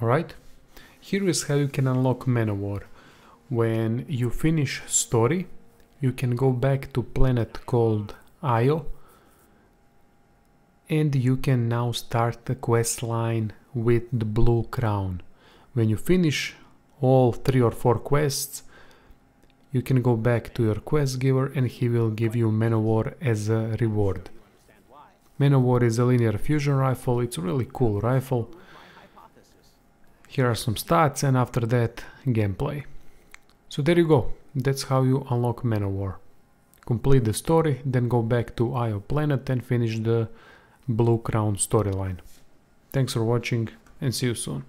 Alright, here is how you can unlock Man o' War. When you finish story, you can go back to planet called Io and you can now start the quest line with the blue crown. When you finish all three or four quests, you can go back to your quest giver and he will give you Man o' War as a reward. Man o' War is a linear fusion rifle, it's a really cool rifle. Here are some stats and after that gameplay. So there you go, that's how you unlock Man o' War. Complete the story, then go back to Io Planet and finish the Blue Crown storyline. Thanks for watching and see you soon.